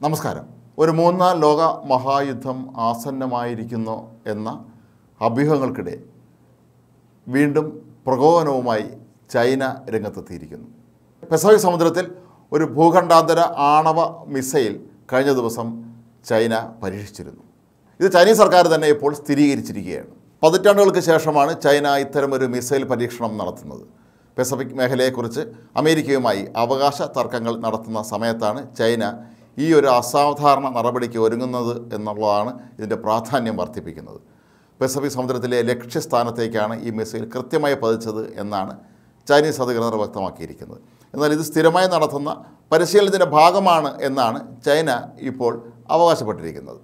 നമസ്കാരം. ഒരു മൂന്നാം ലോക മഹായുദ്ധം ആസന്നമായിരിക്കുന്നു എന്ന അഭ്യൂഹങ്ങൾക്കിടെ വീണ്ടും പ്രകോപനവുമായി ചൈന രംഗത്തെത്തിയിരിക്കുന്നു. പെസഫിക് സമുദ്രത്തിൽ ഒരു ഭൂഖണ്ഡാന്തര ആണവ മിസൈൽ കഴിഞ്ഞ ദിവസം ചൈന പരീക്ഷിച്ചിരുന്നു. ഇത് ചൈനീസ് സർക്കാർ തന്നെ ഇപ്പോൾ സ്ഥിരീകരിച്ചിരിക്കുകയാണ്. പതിറ്റാണ്ടുകൾക്ക് ശേഷമാണ് ചൈന ഇത്തരമൊരു മിസൈൽ പരീക്ഷണം നടത്തുന്നത്. പെസഫിക് മേഖലയെക്കുറിച്ച് അമേരിക്കയുമായി അവകാശ തർക്കങ്ങൾ നടത്തുന്ന സമയത്താണ് ചൈന ഈ ഒരു അസാധാരണ നടപടിക്ക് ഒരുങ്ങുന്നത് എന്നുള്ളതാണ് ഇതിന്റെ പ്രാധാന്യം വർദ്ധിപ്പിക്കുന്നത്. പസഫിക് സമുദ്രത്തിലെ ലക്ഷ്യസ്ഥാനത്തേക്കാണ് ഈ മിസൈൽ കൃത്യമായി പതിച്ചത് എന്നാണ് ചൈനീസ് അധികൃതർ വ്യക്തമാക്കിയിരിക്കുന്നത്. എന്നാൽ ഇത് സ്ഥിരമായി നടത്തുന്ന പരിശീലനത്തിന്റെ ഭാഗമാണ് എന്നാണ് ചൈന ഇപ്പോൾ അവകാശപ്പെട്ടിരിക്കുന്നത്.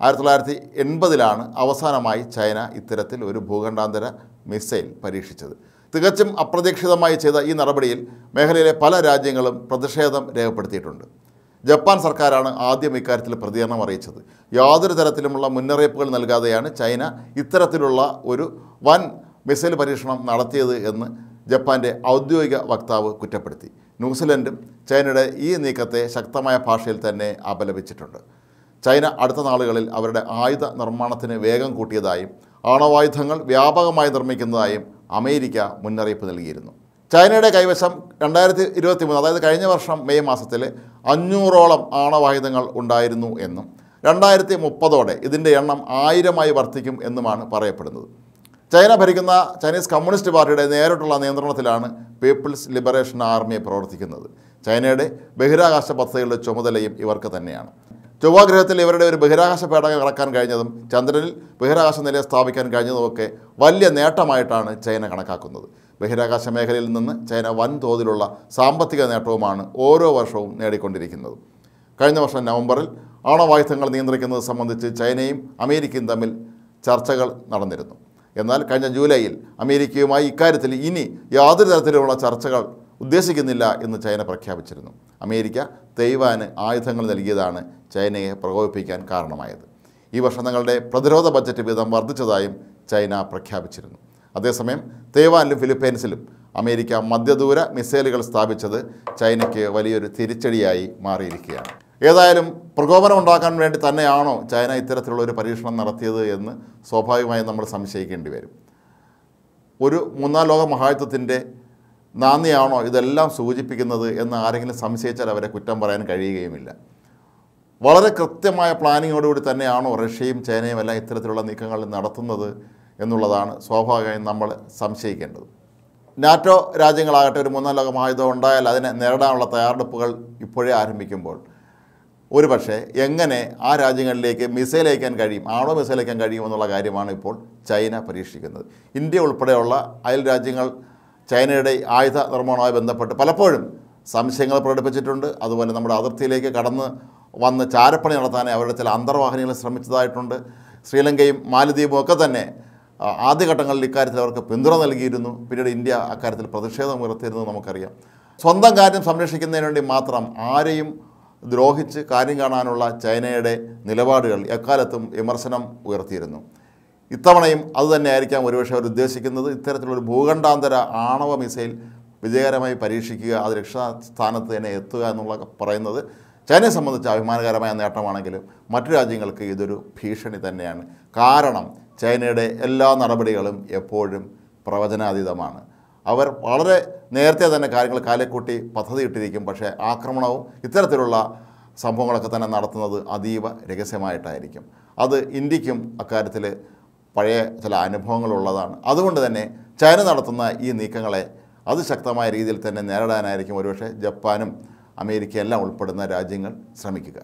ആയിരത്തി തൊള്ളായിരത്തി എൺപതിലാണ് അവസാനമായി ചൈന ഇത്തരത്തിൽ ഒരു ഭൂഖണ്ഡാന്തര മിസൈൽ പരീക്ഷിച്ചത്. തികച്ചും അപ്രതീക്ഷിതമായി ചെയ്ത ഈ നടപടിയിൽ മേഖലയിലെ പല രാജ്യങ്ങളും പ്രതിഷേധം രേഖപ്പെടുത്തിയിട്ടുണ്ട്. ജപ്പാൻ സർക്കാരാണ് ആദ്യം ഇക്കാര്യത്തിൽ പ്രതികരണം അറിയിച്ചത്. യാതൊരു തരത്തിലുമുള്ള മുന്നറിയിപ്പുകൾ നൽകാതെയാണ് ചൈന ഇത്തരത്തിലുള്ള ഒരു വൻ മിസൈൽ പരീക്ഷണം നടത്തിയത് എന്ന് ജപ്പാന്റെ ഔദ്യോഗിക വക്താവ് കുറ്റപ്പെടുത്തി. ന്യൂസിലൻഡും ചൈനയുടെ ഈ നീക്കത്തെ ശക്തമായ ഭാഷയിൽ തന്നെ അപലപിച്ചിട്ടുണ്ട്. ചൈന അടുത്ത നാളുകളിൽ അവരുടെ ആയുധ നിർമ്മാണത്തിന് വേഗം കൂട്ടിയതായും ആണവായുധങ്ങൾ വ്യാപകമായി നിർമ്മിക്കുന്നതായും അമേരിക്ക മുന്നറിയിപ്പ് നൽകിയിരുന്നു. ചൈനയുടെ കൈവശം രണ്ടായിരത്തി ഇരുപത്തി മൂന്ന് അതായത് കഴിഞ്ഞ വർഷം മെയ് മാസത്തിൽ അഞ്ഞൂറോളം ആണവായുധങ്ങൾ ഉണ്ടായിരുന്നു എന്നും രണ്ടായിരത്തി മുപ്പതോടെ ഇതിന്റെ എണ്ണം ആയിരമായി വർദ്ധിക്കും എന്നുമാണ് പറയപ്പെടുന്നത്. ചൈന ഭരിക്കുന്ന ചൈനീസ് കമ്മ്യൂണിസ്റ്റ് പാർട്ടിയുടെ നേരിട്ടുള്ള നിയന്ത്രണത്തിലാണ് പീപ്പിൾസ് ലിബറേഷൻ ആർമി പ്രവർത്തിക്കുന്നത്. ചൈനയുടെ ബഹിരാകാശ പദ്ധതികളുടെ ചുമതലയും ഇവർക്ക് തന്നെയാണ്. ചൊവ്വാഗ്രഹത്തിൽ ഇവരുടെ ഒരു ബഹിരാകാശ പേടകം ഇറക്കാൻ കഴിഞ്ഞതും ചന്ദ്രനിൽ ബഹിരാകാശ നിലയം സ്ഥാപിക്കാൻ കഴിഞ്ഞതുമൊക്കെ വലിയ നേട്ടമായിട്ടാണ് ചൈന കണക്കാക്കുന്നത്. ബഹിരാകാശ മേഖലയിൽ നിന്ന് ചൈന വൻതോതിലുള്ള സാമ്പത്തിക നേട്ടവുമാണ് ഓരോ വർഷവും നേടിക്കൊണ്ടിരിക്കുന്നത്. കഴിഞ്ഞ വർഷം നവംബറിൽ ആണവായുധങ്ങൾ നിയന്ത്രിക്കുന്നത് സംബന്ധിച്ച് ചൈനയും അമേരിക്കയും തമ്മിൽ ചർച്ചകൾ നടന്നിരുന്നു. എന്നാൽ കഴിഞ്ഞ ജൂലൈയിൽ അമേരിക്കയുമായി ഇക്കാര്യത്തിൽ ഇനി യാതൊരു തരത്തിലുമുള്ള ചർച്ചകൾ ഉദ്ദേശിക്കുന്നില്ല എന്ന് ചൈന പ്രഖ്യാപിച്ചിരുന്നു. അമേരിക്ക തെയ്വാന് ആയുധങ്ങൾ നൽകിയതാണ് ചൈനയെ പ്രകോപിപ്പിക്കാൻ കാരണമായത്. ഈ വർഷം തങ്ങളുടെ പ്രതിരോധ ബജറ്റ് വീതം വർദ്ധിച്ചതായും ചൈന പ്രഖ്യാപിച്ചിരുന്നു. അതേസമയം തേവാനിലും ഫിലിപ്പൈൻസിലും അമേരിക്ക മധ്യദൂര മിസൈലുകൾ സ്ഥാപിച്ചത് ചൈനയ്ക്ക് വലിയൊരു തിരിച്ചടിയായി മാറിയിരിക്കുകയാണ്. ഏതായാലും പ്രകോപനം ഉണ്ടാക്കാൻ വേണ്ടി തന്നെയാണോ ചൈന ഇത്തരത്തിലുള്ള ഒരു പരീക്ഷണം നടത്തിയത് എന്ന് സ്വാഭാവികമായും നമ്മൾ സംശയിക്കേണ്ടി വരും. ഒരു മൂന്നാം ലോക മഹായുദ്ധത്തിന്റെ നാന്ദിയാണോ ഇതെല്ലാം സൂചിപ്പിക്കുന്നത് എന്ന് ആരെങ്കിലും സംശയിച്ചാൽ അവരെ കുറ്റം പറയാൻ കഴിയുകയുമില്ല. വളരെ കൃത്യമായ പ്ലാനിങ്ങോടുകൂടി തന്നെയാണോ റഷ്യയും ചൈനയും എല്ലാം ഇത്തരത്തിലുള്ള നീക്കങ്ങൾ നടത്തുന്നത് എന്നുള്ളതാണ് സ്വാഭാവികമായും നമ്മൾ സംശയിക്കേണ്ടത്. നാറ്റോ രാജ്യങ്ങളാകട്ടെ ഒരു മൂന്നാം ലോക മഹായുദ്ധം ഉണ്ടായാൽ അതിനെ നേരിടാനുള്ള തയ്യാറെടുപ്പുകൾ ഇപ്പോഴേ ആരംഭിക്കുമ്പോൾ ഒരുപക്ഷെ എങ്ങനെ ആ രാജ്യങ്ങളിലേക്ക് മിസൈൽ അയക്കാൻ കഴിയും ആണോ മിസൈൽ അയക്കാൻ കഴിയും എന്നുള്ള കാര്യമാണ് ഇപ്പോൾ ചൈന പരീക്ഷിക്കുന്നത്. ഇന്ത്യ ഉൾപ്പെടെയുള്ള അയൽ രാജ്യങ്ങൾ ചൈനയുടെ ആയുധ നിർമ്മാണവുമായി ബന്ധപ്പെട്ട് പലപ്പോഴും സംശയങ്ങൾ പ്രകടിപ്പിച്ചിട്ടുണ്ട്. അതുപോലെ നമ്മുടെ അതിർത്തിയിലേക്ക് കടന്ന് വന്ന് ചാരപ്പണി നടത്താൻ അവരുടെ ചില അന്തർവാഹിനികൾ ശ്രമിച്ചതായിട്ടുണ്ട്. ശ്രീലങ്കയും മാലദ്വീപും ഒക്കെ തന്നെ ആദ്യഘട്ടങ്ങളിൽ ഇക്കാര്യത്തിൽ അവർക്ക് പിന്തുണ നൽകിയിരുന്നു. പിന്നീട് ഇന്ത്യ അക്കാര്യത്തിൽ പ്രതിഷേധം ഉയർത്തിയിരുന്നു നമുക്കറിയാം. സ്വന്തം കാര്യം സംരക്ഷിക്കുന്നതിന് വേണ്ടി മാത്രം ആരെയും ദ്രോഹിച്ച് കാര്യം കാണാനുള്ള ചൈനയുടെ നിലപാടുകൾ എക്കാലത്തും വിമർശനം ഉയർത്തിയിരുന്നു. ഇത്തവണയും അതുതന്നെയായിരിക്കാം ഒരുപക്ഷെ അവർ ഉദ്ദേശിക്കുന്നത്. ഇത്തരത്തിലൊരു ഭൂഖണ്ഡാന്തര ആണവ മിസൈൽ വിജയകരമായി പരീക്ഷിക്കുക അത് രക്ഷാസ്ഥാനത്ത് തന്നെ എത്തുക എന്നുള്ള പറയുന്നത് ചൈനയെ സംബന്ധിച്ച് അഭിമാനകരമായ നേട്ടമാണെങ്കിലും മറ്റു രാജ്യങ്ങൾക്ക് ഇതൊരു ഭീഷണി തന്നെയാണ്. കാരണം ചൈനയുടെ എല്ലാ നടപടികളും എപ്പോഴും പ്രവചനാതീതമാണ്. അവർ വളരെ നേരത്തെ തന്നെ കാര്യങ്ങൾ കാലെക്കൂട്ടി പദ്ധതിയിട്ടിരിക്കും പക്ഷേ ആക്രമണവും ഇത്തരത്തിലുള്ള സംഭവങ്ങളൊക്കെ തന്നെ നടത്തുന്നത് അതീവ രഹസ്യമായിട്ടായിരിക്കും. അത് ഇന്ത്യക്കും അക്കാര്യത്തിൽ പഴയ ചില അനുഭവങ്ങളുള്ളതാണ്. അതുകൊണ്ട് തന്നെ ചൈന നടത്തുന്ന ഈ നീക്കങ്ങളെ അതിശക്തമായ രീതിയിൽ തന്നെ നേരിടാനായിരിക്കും ഒരുപക്ഷെ ജപ്പാനും അമേരിക്കയെല്ലാം ഉൾപ്പെടുന്ന രാജ്യങ്ങൾ ശ്രമിക്കുക.